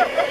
Ha ha ha!